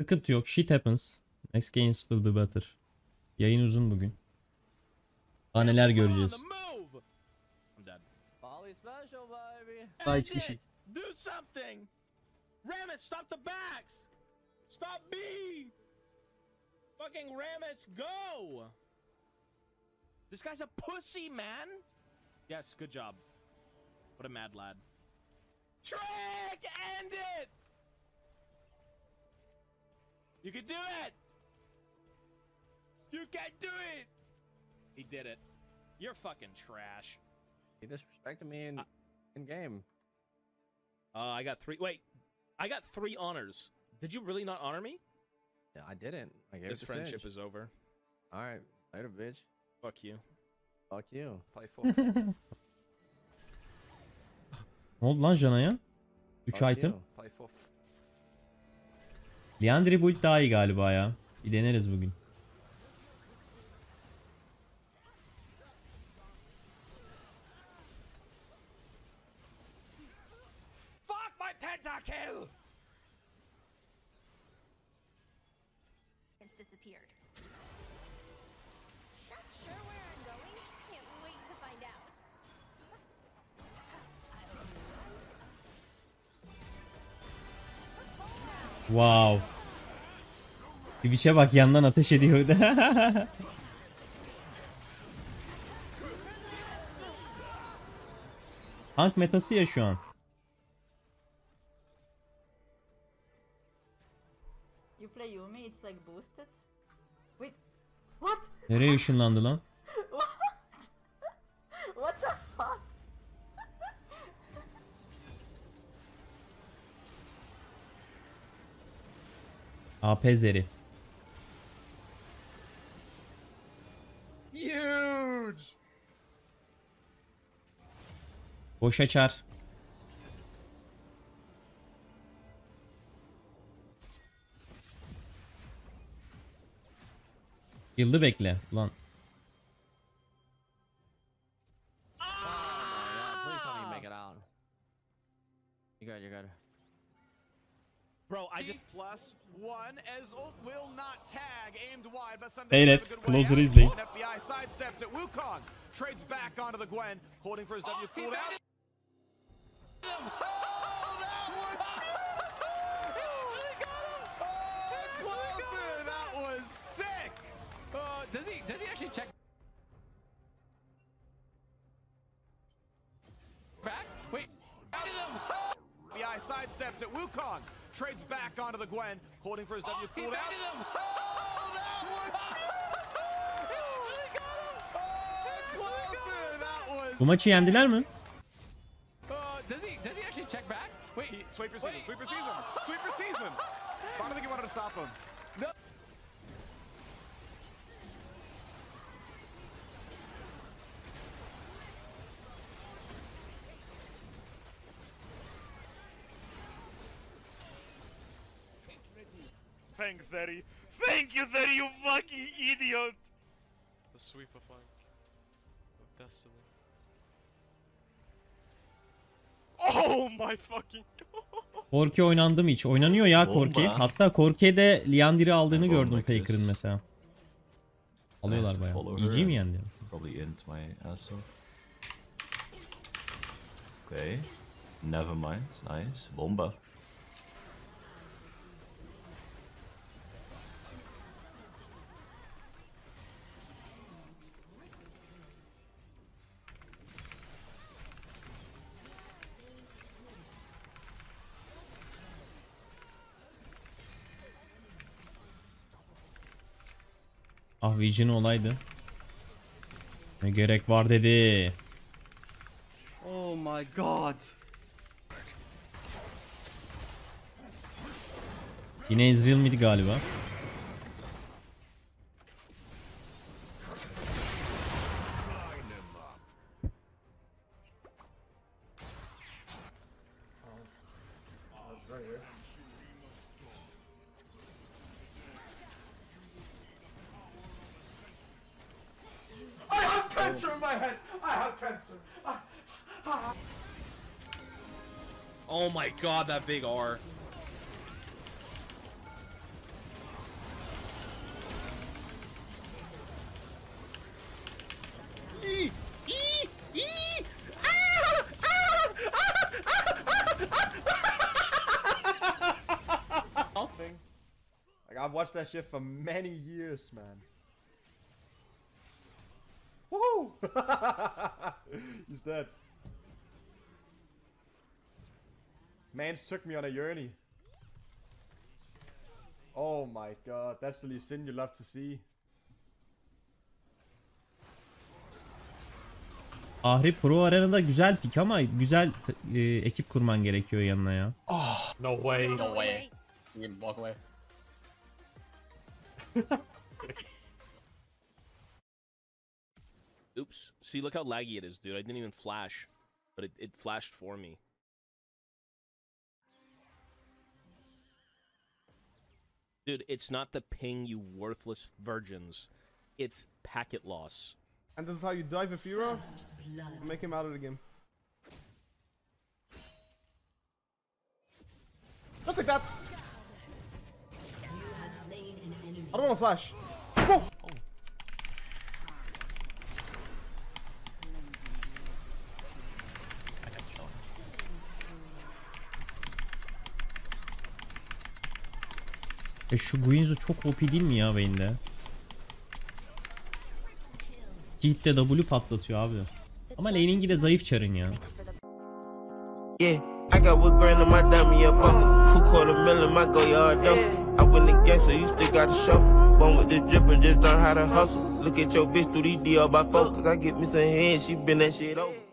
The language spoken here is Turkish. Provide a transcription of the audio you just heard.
Sıkıntı yok. Shit happens. Next games will be better. Yayın uzun bugün. Daha neler göreceğiz. Daha hiçbir şey. Do something. Ram it. Stop the backs. Stop B. Fucking ram it. Go. This guy's a pussy, man. Yes, good job. What a mad lad. Trick! End it! You can do it! You can do it! He did it. You're fucking trash. He disrespected me in Uh, in game. Uh, I got three. Wait, I got three honors. Did you really not honor me? Yeah, I didn't. I gave This it friendship Singe. is over. All right, later, bitch. Fuck you. Fuck you. Play fourth. Ne oldu lan Jana'ya? 3 Fuck item. you. Play fourth. Leandri build daha iyi galiba ya. Bir deneriz bugün. Fuck my pentakill! It's disappeared. Not sure where I'm going. Can't wait to find out. Wow. Twitch'e bak yandan ateş ediyor. Tank metası ya şu an. You play Yumi, it's like boosted. Wait, what? Nereye ışınlandı lan? What the fuck? AP zeri. Boş açar. Yıldı bekle. Ulan Oh my god! Please tell me you make it out. You good? You're good. Bro, I just plus one as ult will not tag aimed wide, but something Beynet, that's a good way closer out. izleyin. Does he? Does he actually check back? Wait. FBI sidesteps it. Wukong trades back onto the Gwen, holding for his W he cooldown. him. Oh. That was bu maçı yendiler mi? Sweeper sees him. Wait. Sweeper sees him. Sweeper sees him. I don't think he wanted to stop him. No. Thanks, Eddie. Thank you, Eddie, you fucking idiot. the sweeper flank of Destiny. Oh my fucking god! Korki oynandı mı hiç? Oynanıyor ya Korki. Hatta Korki'de Liandry'i aldığını gördüm Faker'ın mesela. Alıyorlar bayağı. EG mi yendi? Probably into my asshole. Okay. Never mind. Nice. Bomba. Ah Vision olaydı. Ne gerek var dedi. Oh my god. Yine Ezreal miydi galiba? I had, I had cancer. Oh my god, that big R. Nothing. Like I've watched that shit for many years, man. Woohoo! He's dead. Mans took me on a journey. Oh my god, that's the Lee Sin you love to see. Ahri Pro Arena'da güzel pik ama güzel e, ekip kurman gerekiyor yanına ya. No way. No way. You can walk away. Oops. See, look how laggy it is, dude. I didn't even flash, but it, it flashed for me. Dude, it's not the ping, you worthless virgins. It's packet loss. And this is how you dive a Fira? Make him out of the game. Just like that! I don't want to flash. E şu Guinzo çok OP değil mi ya Vayne'de? Hit de W patlatıyor abi. Ama laning'i de zayıf çarın ya. Yeah, I got what grand in my dummy up off. Who quarter million my go yard though. I win the so you still got to show. One with the drip and just learn how to hustle. Look at your bitch through these DR by. Cause I get me some head, she been that shit over.